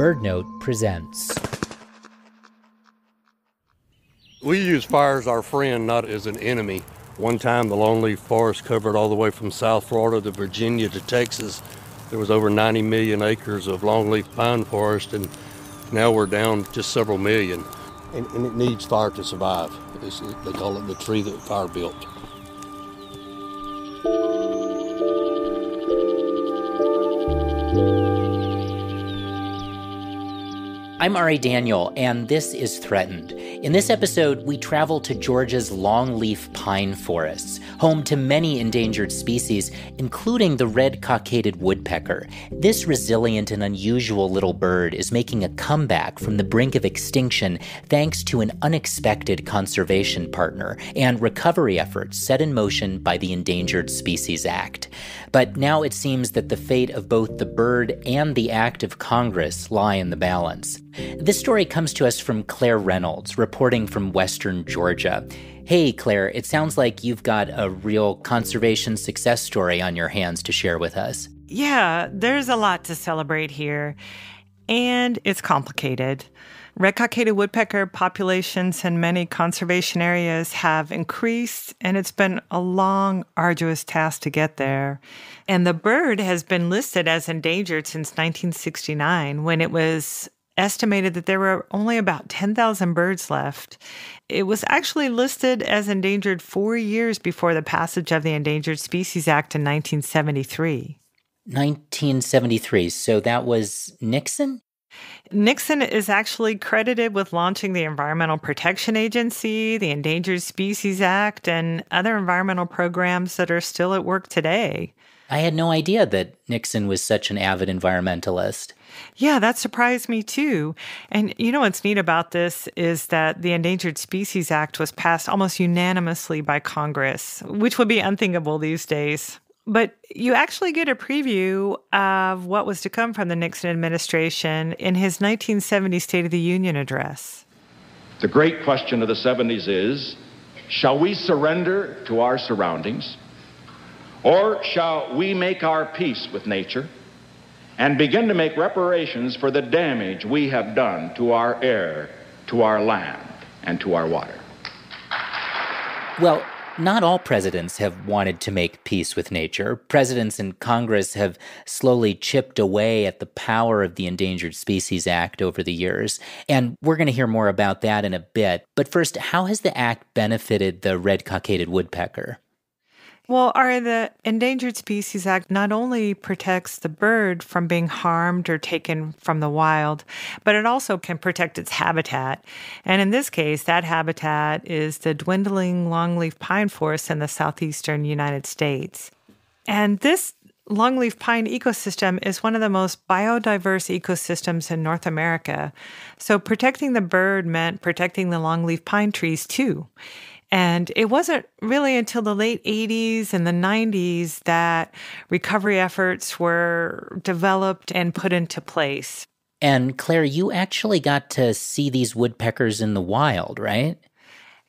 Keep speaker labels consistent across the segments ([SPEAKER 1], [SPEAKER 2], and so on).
[SPEAKER 1] BirdNote presents.
[SPEAKER 2] We use fire as our friend, not as an enemy. One time, the longleaf forest covered all the way from South Florida to Virginia to Texas. There was over 90 million acres of longleaf pine forest, and now we're down just several million. And, and it needs fire to survive. It's, they call it the tree that fire built.
[SPEAKER 1] I'm Ari Daniel, and this is Threatened. In this episode, we travel to Georgia's longleaf pine forests, home to many endangered species, including the red cockaded woodpecker. This resilient and unusual little bird is making a comeback from the brink of extinction thanks to an unexpected conservation partner and recovery efforts set in motion by the Endangered Species Act. But now it seems that the fate of both the bird and the act of Congress lie in the balance. This story comes to us from Claire Reynolds, reporting from Western Georgia. Hey, Claire, it sounds like you've got a real conservation success story on your hands to share with us.
[SPEAKER 3] Yeah, there's a lot to celebrate here, and it's complicated. Red cockaded woodpecker populations in many conservation areas have increased, and it's been a long, arduous task to get there. And the bird has been listed as endangered since 1969 when it was estimated that there were only about 10,000 birds left. It was actually listed as endangered four years before the passage of the Endangered Species Act in 1973.
[SPEAKER 1] 1973. So that was Nixon?
[SPEAKER 3] Nixon is actually credited with launching the Environmental Protection Agency, the Endangered Species Act, and other environmental programs that are still at work today.
[SPEAKER 1] I had no idea that Nixon was such an avid environmentalist.
[SPEAKER 3] Yeah, that surprised me too. And you know what's neat about this is that the Endangered Species Act was passed almost unanimously by Congress, which would be unthinkable these days. But you actually get a preview of what was to come from the Nixon administration in his 1970 State of the Union address.
[SPEAKER 4] The great question of the 70s is shall we surrender to our surroundings? Or shall we make our peace with nature and begin to make reparations for the damage we have done to our air, to our land, and to our water?
[SPEAKER 1] Well, not all presidents have wanted to make peace with nature. Presidents and Congress have slowly chipped away at the power of the Endangered Species Act over the years. And we're going to hear more about that in a bit. But first, how has the act benefited the red cockaded woodpecker?
[SPEAKER 3] Well, are the Endangered Species Act not only protects the bird from being harmed or taken from the wild, but it also can protect its habitat. And in this case, that habitat is the dwindling longleaf pine forest in the southeastern United States. And this longleaf pine ecosystem is one of the most biodiverse ecosystems in North America. So protecting the bird meant protecting the longleaf pine trees too. And it wasn't really until the late 80s and the 90s that recovery efforts were developed and put into place.
[SPEAKER 1] And Claire, you actually got to see these woodpeckers in the wild, right?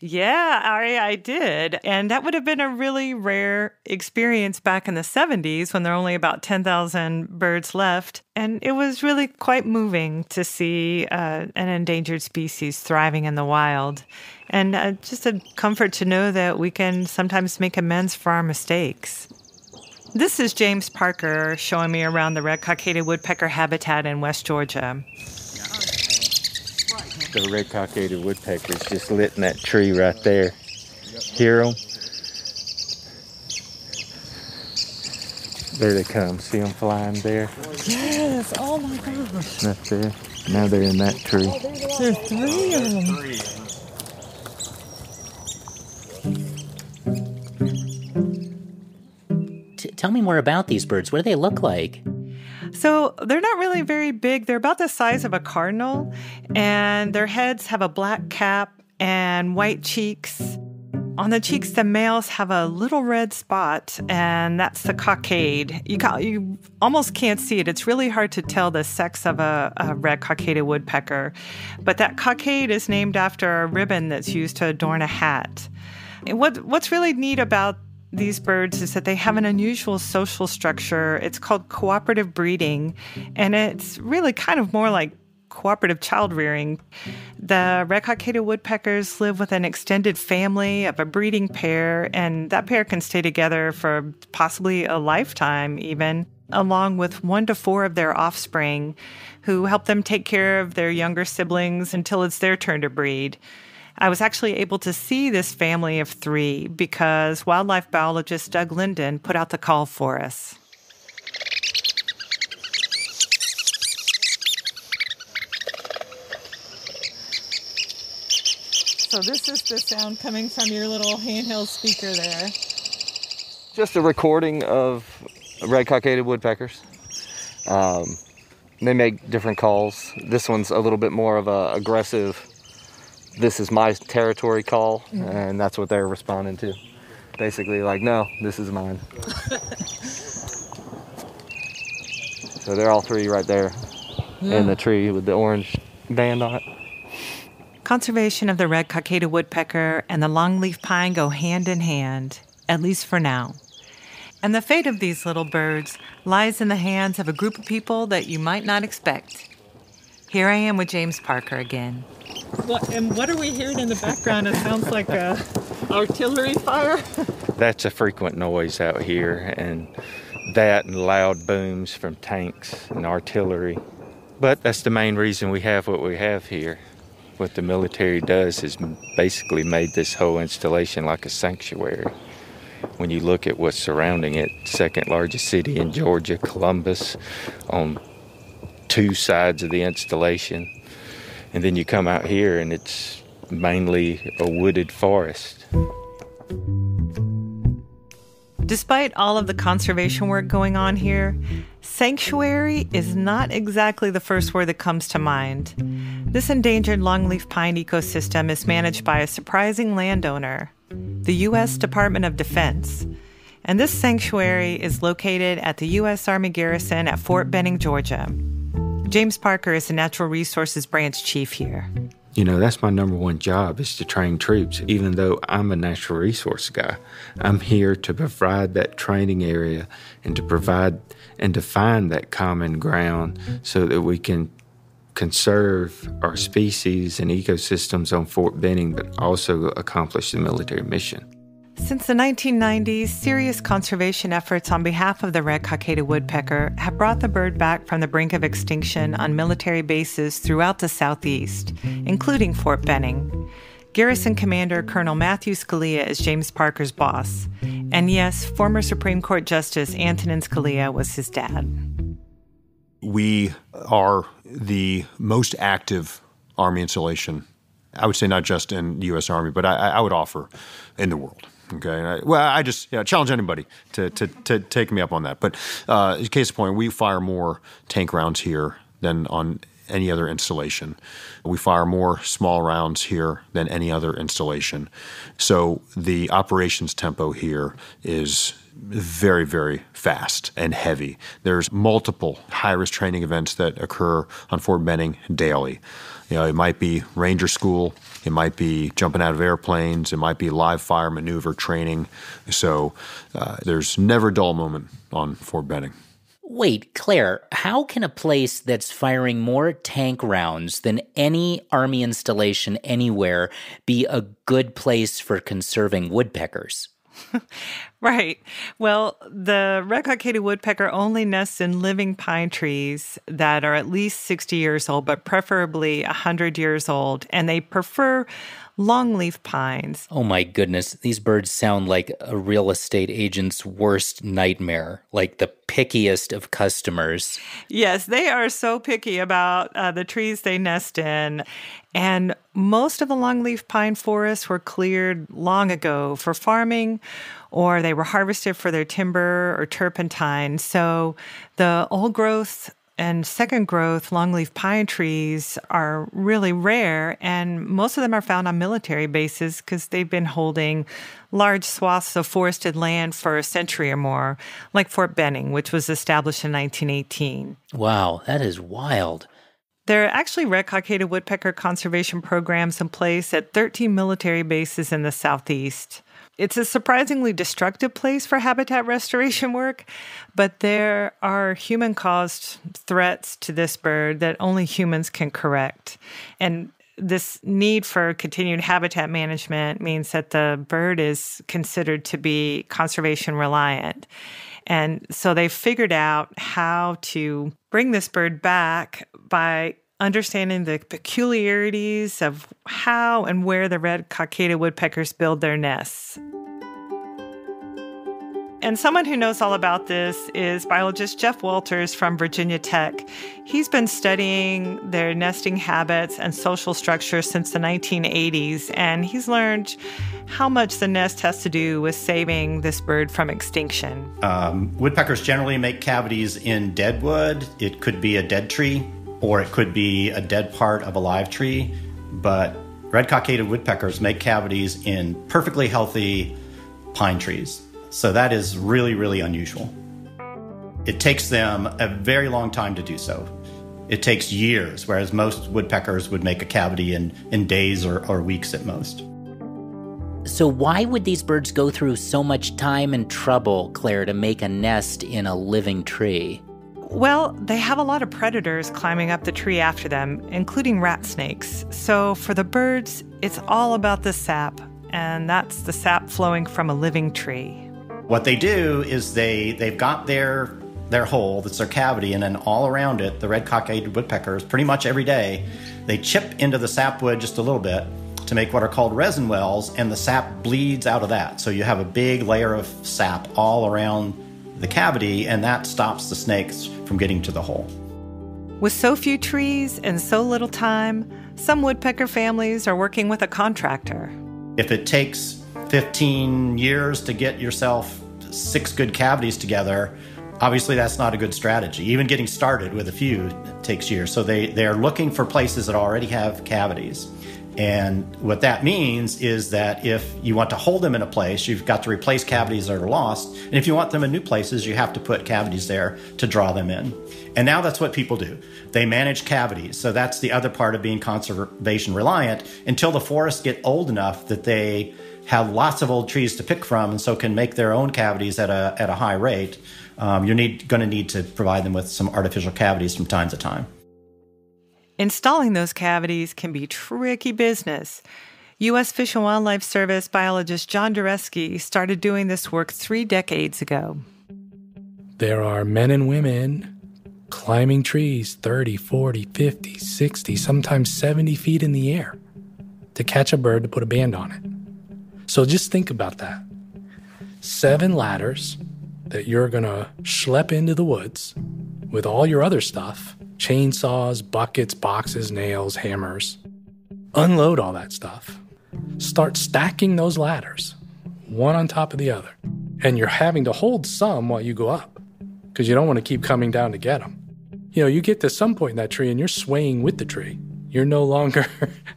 [SPEAKER 3] Yeah, Ari, I did. And that would have been a really rare experience back in the 70s when there were only about 10,000 birds left. And it was really quite moving to see uh, an endangered species thriving in the wild. And uh, just a comfort to know that we can sometimes make amends for our mistakes. This is James Parker showing me around the red cockaded woodpecker habitat in West Georgia
[SPEAKER 5] the red cockaded woodpeckers just lit in that tree right there. Hear them? There they come. See them flying there?
[SPEAKER 3] Yes. Oh my gosh.
[SPEAKER 5] Right there. Now they're in that tree.
[SPEAKER 3] Oh, There's three of them.
[SPEAKER 1] T- tell me more about these birds. What do they look like? Mm-hmm.
[SPEAKER 3] So they're not really very big. They're about the size of a cardinal, and their heads have a black cap and white cheeks. On the cheeks, the males have a little red spot, and that's the cockade. You, you almost can't see it. It's really hard to tell the sex of a, a red cockaded woodpecker. But that cockade is named after a ribbon that's used to adorn a hat. And what, what's really neat about these birds is that they have an unusual social structure. It's called cooperative breeding, and it's really kind of more like cooperative child rearing. The red cockaded woodpeckers live with an extended family of a breeding pair, and that pair can stay together for possibly a lifetime, even, along with one to four of their offspring who help them take care of their younger siblings until it's their turn to breed. I was actually able to see this family of three because wildlife biologist Doug Linden put out the call for us. So, this is the sound coming from your little handheld speaker there.
[SPEAKER 6] Just a recording of red cockaded woodpeckers. Um, they make different calls. This one's a little bit more of a aggressive this is my territory call, mm-hmm. and that's what they're responding to. Basically, like, no, this is mine. so they're all three right there yeah. in the tree with the orange band on it.
[SPEAKER 3] Conservation of the red cockaded woodpecker and the longleaf pine go hand in hand, at least for now. And the fate of these little birds lies in the hands of a group of people that you might not expect. Here I am with James Parker again. And what are we hearing in the background? It sounds like a artillery fire.
[SPEAKER 5] That's a frequent noise out here, and that and loud booms from tanks and artillery. But that's the main reason we have what we have here. What the military does is basically made this whole installation like a sanctuary. When you look at what's surrounding it, second largest city in Georgia, Columbus, on two sides of the installation. And then you come out here and it's mainly a wooded forest.
[SPEAKER 3] Despite all of the conservation work going on here, sanctuary is not exactly the first word that comes to mind. This endangered longleaf pine ecosystem is managed by a surprising landowner, the U.S. Department of Defense. And this sanctuary is located at the U.S. Army garrison at Fort Benning, Georgia. James Parker is the Natural Resources Branch Chief here.
[SPEAKER 5] You know, that's my number one job is to train troops. Even though I'm a natural resource guy, I'm here to provide that training area and to provide and define that common ground so that we can conserve our species and ecosystems on Fort Benning, but also accomplish the military mission.
[SPEAKER 3] Since the 1990s, serious conservation efforts on behalf of the red cockaded woodpecker have brought the bird back from the brink of extinction on military bases throughout the Southeast, including Fort Benning. Garrison Commander Colonel Matthew Scalia is James Parker's boss. And yes, former Supreme Court Justice Antonin Scalia was his dad.
[SPEAKER 7] We are the most active Army installation, I would say not just in the U.S. Army, but I, I would offer in the world. Okay. I, well, I just yeah, challenge anybody to, to, to take me up on that. But uh, case in point, we fire more tank rounds here than on any other installation. We fire more small rounds here than any other installation. So the operations tempo here is very, very fast and heavy. There's multiple high risk training events that occur on Fort Benning daily. You know, it might be Ranger School, it might be jumping out of airplanes, it might be live fire maneuver training. So uh, there's never a dull moment on Fort Benning.
[SPEAKER 1] Wait, Claire, how can a place that's firing more tank rounds than any Army installation anywhere be a good place for conserving woodpeckers?
[SPEAKER 3] right. Well, the red cockaded woodpecker only nests in living pine trees that are at least 60 years old, but preferably 100 years old. And they prefer longleaf pines.
[SPEAKER 1] Oh my goodness, these birds sound like a real estate agent's worst nightmare, like the pickiest of customers.
[SPEAKER 3] Yes, they are so picky about uh, the trees they nest in. And most of the longleaf pine forests were cleared long ago for farming or they were harvested for their timber or turpentine. So the old growth and second growth longleaf pine trees are really rare, and most of them are found on military bases because they've been holding large swaths of forested land for a century or more, like Fort Benning, which was established in 1918.
[SPEAKER 1] Wow, that is wild.
[SPEAKER 3] There are actually red cockaded woodpecker conservation programs in place at 13 military bases in the southeast. It's a surprisingly destructive place for habitat restoration work, but there are human caused threats to this bird that only humans can correct. And this need for continued habitat management means that the bird is considered to be conservation reliant. And so they figured out how to bring this bird back by understanding the peculiarities of how and where the red cockaded woodpeckers build their nests. And someone who knows all about this is biologist Jeff Walters from Virginia Tech. He's been studying their nesting habits and social structure since the 1980s, and he's learned how much the nest has to do with saving this bird from extinction.
[SPEAKER 8] Um, woodpeckers generally make cavities in dead wood. It could be a dead tree, or it could be a dead part of a live tree, but red cockaded woodpeckers make cavities in perfectly healthy pine trees. So that is really, really unusual. It takes them a very long time to do so. It takes years, whereas most woodpeckers would make a cavity in, in days or, or weeks at most.
[SPEAKER 1] So, why would these birds go through so much time and trouble, Claire, to make a nest in a living tree?
[SPEAKER 3] Well, they have a lot of predators climbing up the tree after them, including rat snakes. So, for the birds, it's all about the sap, and that's the sap flowing from a living tree.
[SPEAKER 8] What they do is they they've got their their hole that's their cavity, and then all around it, the red cockaded woodpeckers, pretty much every day, they chip into the sapwood just a little bit to make what are called resin wells, and the sap bleeds out of that. So you have a big layer of sap all around the cavity, and that stops the snakes from getting to the hole.
[SPEAKER 3] With so few trees and so little time, some woodpecker families are working with a contractor.
[SPEAKER 8] If it takes 15 years to get yourself six good cavities together, obviously that's not a good strategy. Even getting started with a few takes years. So they, they're looking for places that already have cavities. And what that means is that if you want to hold them in a place, you've got to replace cavities that are lost. And if you want them in new places, you have to put cavities there to draw them in. And now that's what people do. They manage cavities. So that's the other part of being conservation reliant until the forests get old enough that they have lots of old trees to pick from, and so can make their own cavities at a at a high rate. Um, you're going to need to provide them with some artificial cavities from time to time.
[SPEAKER 3] Installing those cavities can be tricky business. U.S. Fish and Wildlife Service biologist John Doresky started doing this work three decades ago.
[SPEAKER 9] There are men and women climbing trees 30, 40, 50, 60, sometimes 70 feet in the air to catch a bird to put a band on it. So just think about that. Seven ladders that you're going to schlep into the woods with all your other stuff chainsaws, buckets, boxes, nails, hammers. Unload all that stuff. Start stacking those ladders, one on top of the other. And you're having to hold some while you go up because you don't want to keep coming down to get them. You know, you get to some point in that tree and you're swaying with the tree. You're no longer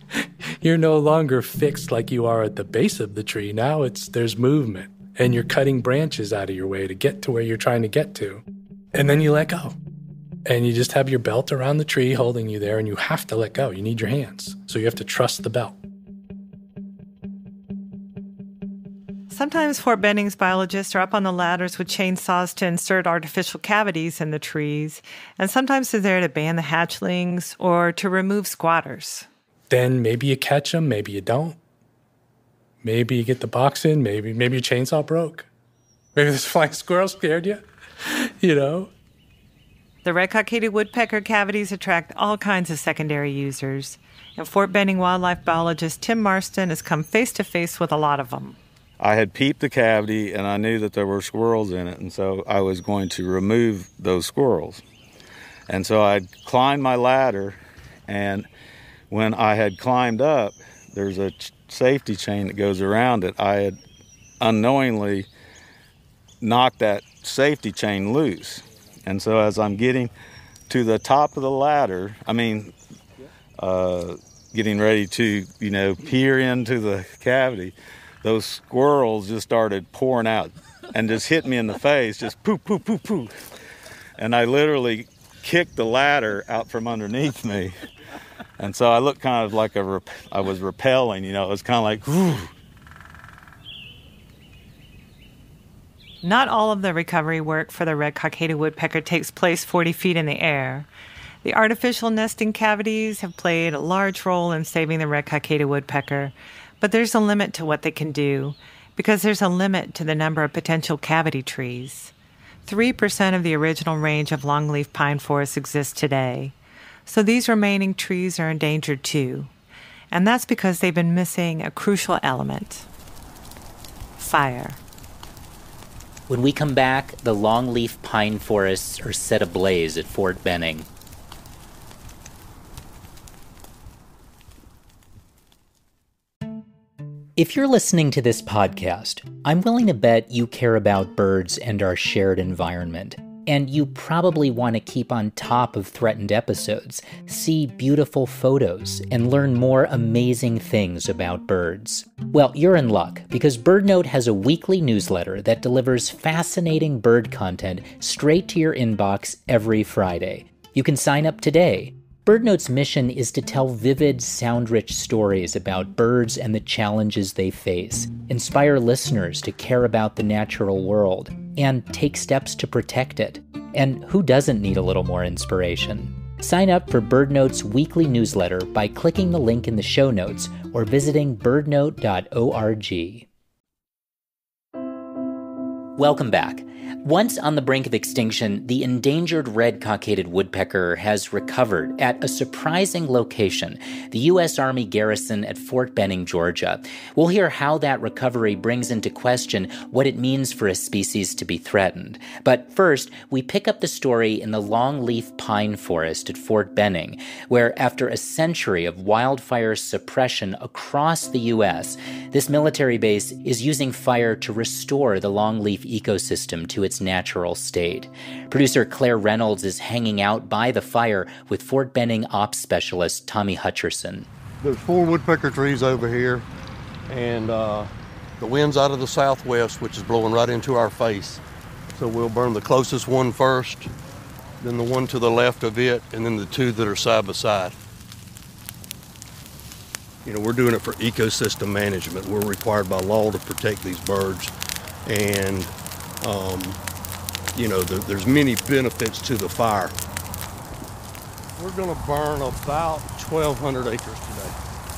[SPEAKER 9] you're no longer fixed like you are at the base of the tree. Now it's there's movement and you're cutting branches out of your way to get to where you're trying to get to. And then you let go. And you just have your belt around the tree holding you there and you have to let go. You need your hands. So you have to trust the belt.
[SPEAKER 3] Sometimes Fort Benning's biologists are up on the ladders with chainsaws to insert artificial cavities in the trees, and sometimes they're there to ban the hatchlings or to remove squatters
[SPEAKER 9] then maybe you catch them, maybe you don't. Maybe you get the box in, maybe maybe your chainsaw broke. Maybe this flying squirrel scared you. You know?
[SPEAKER 3] The red cockaded woodpecker cavities attract all kinds of secondary users, and Fort Benning wildlife biologist Tim Marston has come face to face with a lot of them.
[SPEAKER 5] I had peeped the cavity and I knew that there were squirrels in it, and so I was going to remove those squirrels. And so I climbed my ladder and when I had climbed up, there's a ch- safety chain that goes around it. I had unknowingly knocked that safety chain loose. And so as I'm getting to the top of the ladder, I mean, uh, getting ready to, you know, peer into the cavity, those squirrels just started pouring out and just hit me in the face, just poop, poop, poop, poop. And I literally kicked the ladder out from underneath me and so I looked kind of like a I was repelling, you know. It was kind of like.
[SPEAKER 3] Not all of the recovery work for the red cockaded woodpecker takes place 40 feet in the air. The artificial nesting cavities have played a large role in saving the red cockaded woodpecker, but there's a limit to what they can do because there's a limit to the number of potential cavity trees. 3% of the original range of longleaf pine forests exists today, so these remaining trees are endangered too. And that's because they've been missing a crucial element fire.
[SPEAKER 1] When we come back, the longleaf pine forests are set ablaze at Fort Benning. If you're listening to this podcast, I'm willing to bet you care about birds and our shared environment. And you probably want to keep on top of threatened episodes, see beautiful photos, and learn more amazing things about birds. Well, you're in luck because BirdNote has a weekly newsletter that delivers fascinating bird content straight to your inbox every Friday. You can sign up today BirdNote's mission is to tell vivid, sound rich stories about birds and the challenges they face, inspire listeners to care about the natural world, and take steps to protect it. And who doesn't need a little more inspiration? Sign up for BirdNote's weekly newsletter by clicking the link in the show notes or visiting birdnote.org. Welcome back. Once on the brink of extinction, the endangered red cockaded woodpecker has recovered at a surprising location, the U.S. Army garrison at Fort Benning, Georgia. We'll hear how that recovery brings into question what it means for a species to be threatened. But first, we pick up the story in the longleaf pine forest at Fort Benning, where after a century of wildfire suppression across the U.S., this military base is using fire to restore the longleaf ecosystem to its natural state. Producer Claire Reynolds is hanging out by the fire with Fort Benning ops specialist Tommy Hutcherson.
[SPEAKER 2] There's four woodpecker trees over here, and uh, the wind's out of the southwest, which is blowing right into our face. So we'll burn the closest one first, then the one to the left of it, and then the two that are side by side. You know, we're doing it for ecosystem management. We're required by law to protect these birds, and um, you know, the, there's many benefits to the fire. We're going to burn about 1,200 acres today.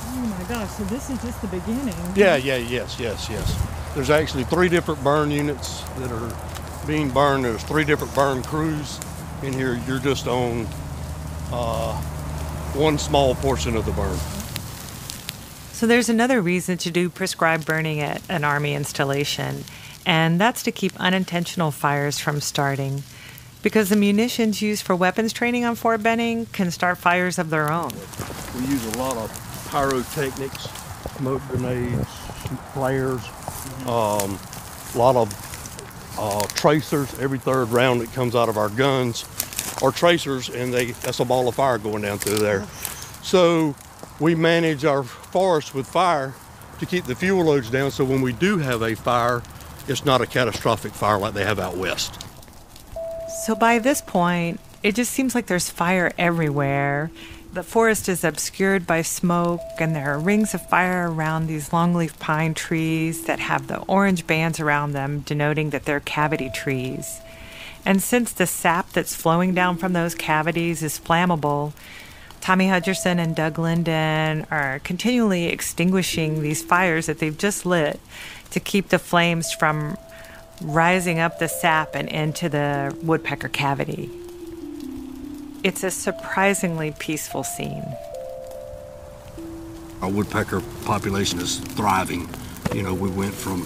[SPEAKER 3] Oh my gosh, so this is just the beginning.
[SPEAKER 2] Yeah, yeah, yes, yes, yes. There's actually three different burn units that are being burned. There's three different burn crews in here. You're just on uh, one small portion of the burn.
[SPEAKER 3] So there's another reason to do prescribed burning at an Army installation and that's to keep unintentional fires from starting. Because the munitions used for weapons training on Fort Benning can start fires of their own.
[SPEAKER 2] We use a lot of pyrotechnics, smoke grenades, flares, um, a lot of uh, tracers. Every third round that comes out of our guns are tracers, and they that's a ball of fire going down through there. So we manage our forest with fire to keep the fuel loads down. So when we do have a fire, it's not a catastrophic fire like they have out west.
[SPEAKER 3] So by this point, it just seems like there's fire everywhere. The forest is obscured by smoke, and there are rings of fire around these longleaf pine trees that have the orange bands around them, denoting that they're cavity trees. And since the sap that's flowing down from those cavities is flammable, Tommy Hutcherson and Doug Linden are continually extinguishing these fires that they've just lit to keep the flames from rising up the sap and into the woodpecker cavity. It's a surprisingly peaceful scene.
[SPEAKER 2] Our woodpecker population is thriving. You know, we went from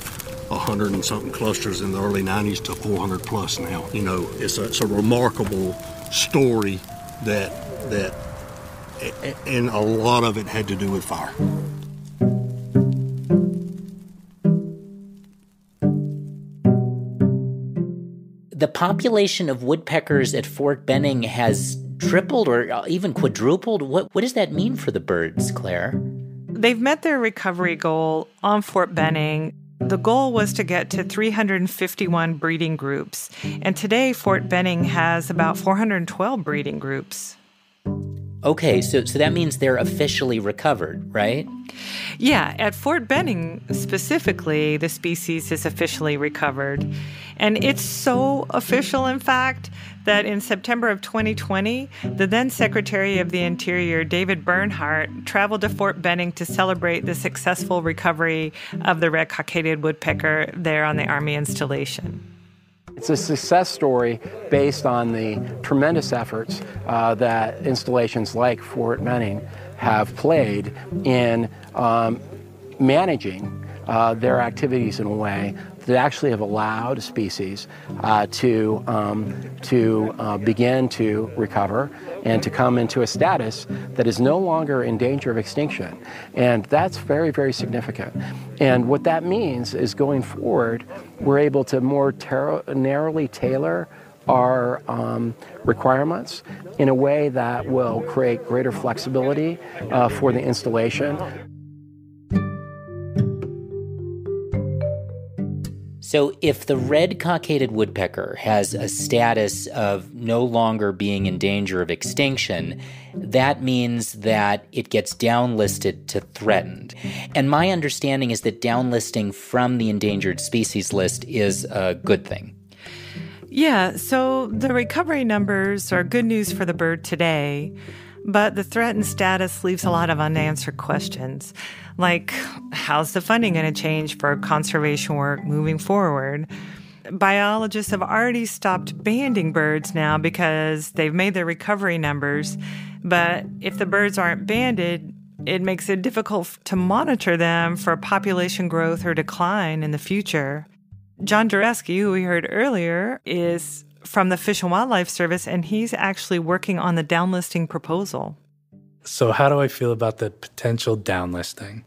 [SPEAKER 2] 100 and something clusters in the early 90s to 400 plus now. You know, it's a, it's a remarkable story that that and a lot of it had to do with fire.
[SPEAKER 1] Population of woodpeckers at Fort Benning has tripled or uh, even quadrupled. What, what does that mean for the birds, Claire?
[SPEAKER 3] They've met their recovery goal on Fort Benning. The goal was to get to 351 breeding groups, and today Fort Benning has about 412 breeding groups.
[SPEAKER 1] Okay, so so that means they're officially recovered, right?
[SPEAKER 3] Yeah, at Fort Benning specifically, the species is officially recovered. And it's so official, in fact, that in September of 2020, the then Secretary of the Interior, David Bernhardt, traveled to Fort Benning to celebrate the successful recovery of the red cockaded woodpecker there on the Army installation.
[SPEAKER 10] It's a success story based on the tremendous efforts uh, that installations like Fort Benning have played in um, managing uh, their activities in a way that actually have allowed species uh, to, um, to uh, begin to recover and to come into a status that is no longer in danger of extinction. And that's very, very significant. And what that means is going forward, we're able to more narrowly tailor our um, requirements in a way that will create greater flexibility uh, for the installation.
[SPEAKER 1] So, if the red cockaded woodpecker has a status of no longer being in danger of extinction, that means that it gets downlisted to threatened. And my understanding is that downlisting from the endangered species list is a good thing.
[SPEAKER 3] Yeah, so the recovery numbers are good news for the bird today, but the threatened status leaves a lot of unanswered questions. Like, how's the funding going to change for conservation work moving forward? Biologists have already stopped banding birds now because they've made their recovery numbers. But if the birds aren't banded, it makes it difficult to monitor them for population growth or decline in the future. John Doresky, who we heard earlier, is from the Fish and Wildlife Service, and he's actually working on the downlisting proposal.
[SPEAKER 9] So, how do I feel about the potential downlisting?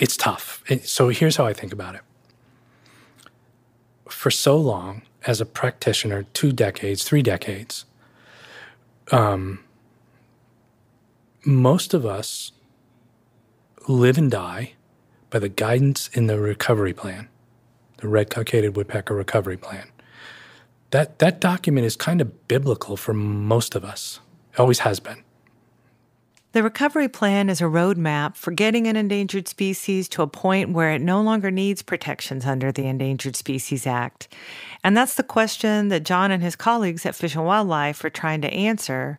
[SPEAKER 9] It's tough. So, here's how I think about it. For so long, as a practitioner, two decades, three decades, um, most of us live and die by the guidance in the recovery plan, the red cockaded woodpecker recovery plan. That, that document is kind of biblical for most of us, it always has been.
[SPEAKER 3] The recovery plan is a roadmap for getting an endangered species to a point where it no longer needs protections under the Endangered Species Act. And that's the question that John and his colleagues at Fish and Wildlife are trying to answer.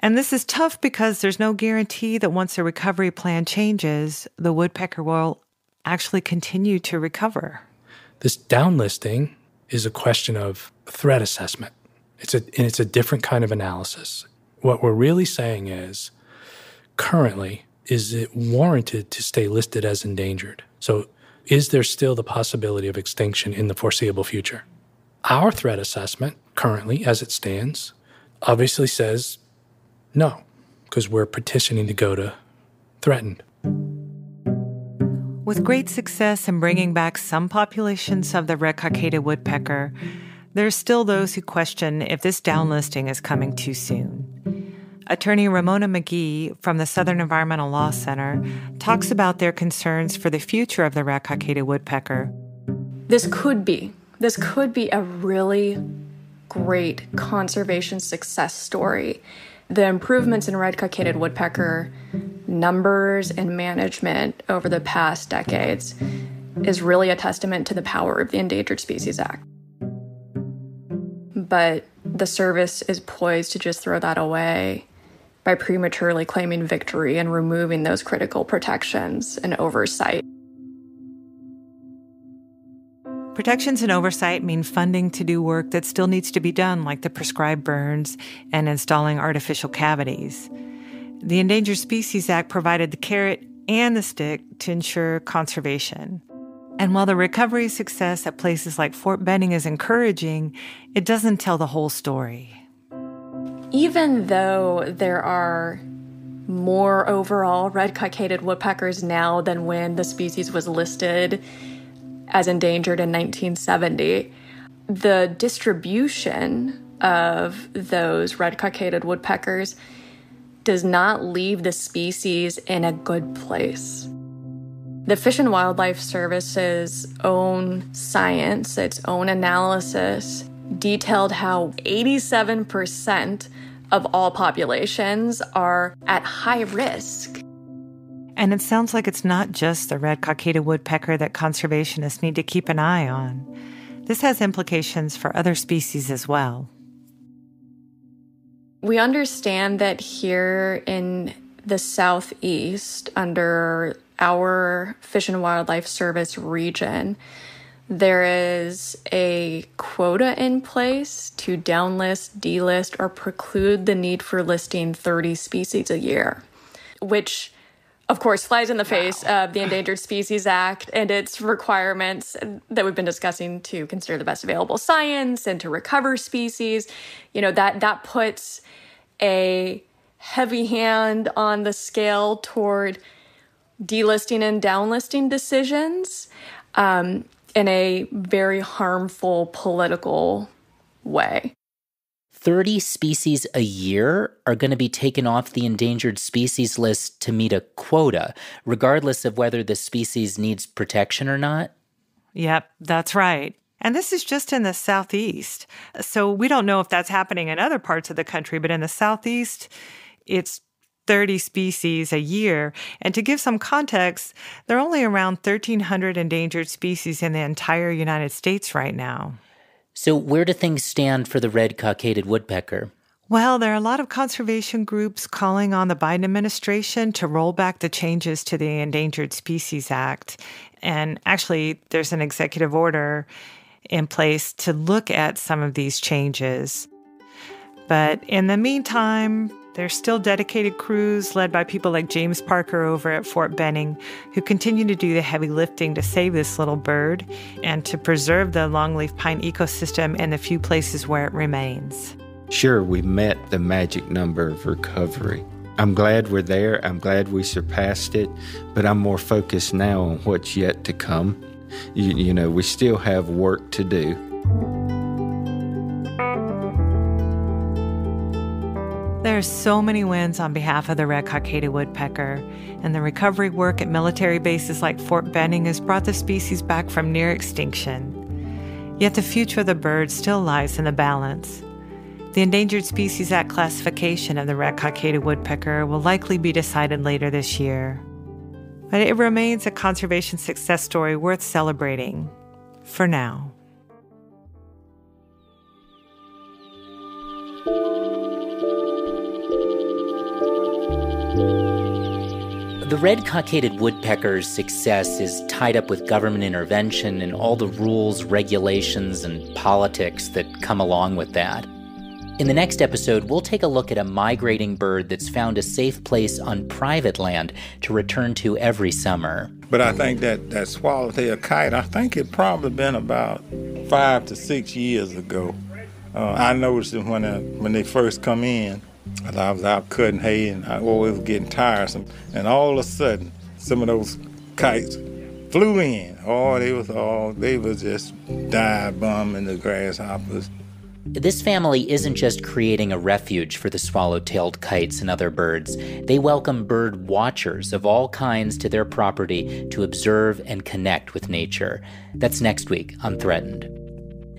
[SPEAKER 3] And this is tough because there's no guarantee that once the recovery plan changes, the woodpecker will actually continue to recover.
[SPEAKER 9] This downlisting is a question of threat assessment. It's a, and it's a different kind of analysis. What we're really saying is, currently, is it warranted to stay listed as endangered? So, is there still the possibility of extinction in the foreseeable future? Our threat assessment, currently, as it stands, obviously says no, because we're petitioning to go to threatened.
[SPEAKER 3] With great success in bringing back some populations of the red cockaded woodpecker, there are still those who question if this downlisting is coming too soon. Attorney Ramona McGee from the Southern Environmental Law Center talks about their concerns for the future of the red cockaded woodpecker.
[SPEAKER 11] This could be, this could be a really great conservation success story. The improvements in red cockaded woodpecker numbers and management over the past decades is really a testament to the power of the Endangered Species Act. But the service is poised to just throw that away by prematurely claiming victory and removing those critical protections and oversight.
[SPEAKER 3] Protections and oversight mean funding to do work that still needs to be done, like the prescribed burns and installing artificial cavities. The Endangered Species Act provided the carrot and the stick to ensure conservation. And while the recovery success at places like Fort Benning is encouraging, it doesn't tell the whole story.
[SPEAKER 11] Even though there are more overall red cockaded woodpeckers now than when the species was listed as endangered in 1970, the distribution of those red cockaded woodpeckers does not leave the species in a good place. The Fish and Wildlife Service's own science, its own analysis, detailed how 87% of all populations are at high risk.
[SPEAKER 3] And it sounds like it's not just the red cockaded woodpecker that conservationists need to keep an eye on. This has implications for other species as well.
[SPEAKER 11] We understand that here in the southeast, under our Fish and Wildlife Service region, there is a quota in place to downlist, delist, or preclude the need for listing 30 species a year, which of course, flies in the face wow. of the Endangered Species Act and its requirements that we've been discussing to consider the best available science and to recover species. You know, that that puts a heavy hand on the scale toward delisting and downlisting decisions um, in a very harmful political way.
[SPEAKER 1] 30 species a year are going to be taken off the endangered species list to meet a quota, regardless of whether the species needs protection or not?
[SPEAKER 3] Yep, that's right. And this is just in the southeast. So we don't know if that's happening in other parts of the country, but in the southeast, it's 30 species a year. And to give some context, there are only around 1,300 endangered species in the entire United States right now.
[SPEAKER 1] So, where do things stand for the red cockaded woodpecker?
[SPEAKER 3] Well, there are a lot of conservation groups calling on the Biden administration to roll back the changes to the Endangered Species Act. And actually, there's an executive order in place to look at some of these changes. But in the meantime, there's still dedicated crews led by people like James Parker over at Fort Benning who continue to do the heavy lifting to save this little bird and to preserve the longleaf pine ecosystem in the few places where it remains.
[SPEAKER 5] Sure, we met the magic number of recovery. I'm glad we're there. I'm glad we surpassed it, but I'm more focused now on what's yet to come. You, you know, we still have work to do.
[SPEAKER 3] There are so many wins on behalf of the red cockaded woodpecker, and the recovery work at military bases like Fort Benning has brought the species back from near extinction. Yet the future of the bird still lies in the balance. The Endangered Species Act classification of the red cockaded woodpecker will likely be decided later this year. But it remains a conservation success story worth celebrating for now.
[SPEAKER 1] The red cockaded woodpecker's success is tied up with government intervention and all the rules, regulations, and politics that come along with that. In the next episode, we'll take a look at a migrating bird that's found a safe place on private land to return to every summer.
[SPEAKER 12] But I think that that swallowtail kite, I think it probably been about five to six years ago. Uh, I noticed it when I, when they first come in. I was out cutting hay and I always was getting tiresome. And all of a sudden, some of those kites flew in. Oh, they was all they was just dive bombing the grasshoppers.
[SPEAKER 1] This family isn't just creating a refuge for the swallow-tailed kites and other birds. They welcome bird watchers of all kinds to their property to observe and connect with nature. That's next week on Threatened.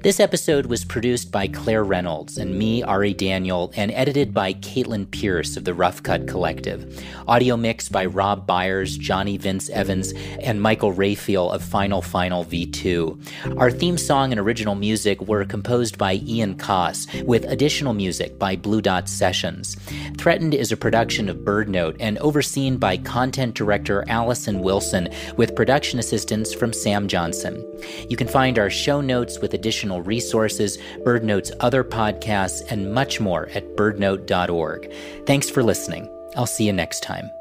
[SPEAKER 1] This episode was produced by Claire Reynolds and me, Ari Daniel, and edited by Caitlin Pierce of the Rough Cut Collective. Audio mixed by Rob Byers, Johnny Vince Evans, and Michael Raphael of Final Final V2. Our theme song and original music were composed by Ian Coss, with additional music by Blue Dot Sessions. Threatened is a production of BirdNote and overseen by content director Allison Wilson, with production assistance from Sam Johnson. You can find our show notes with additional resources, BirdNote's other podcasts, and much more at birdnote.org. Thanks for listening. I'll see you next time.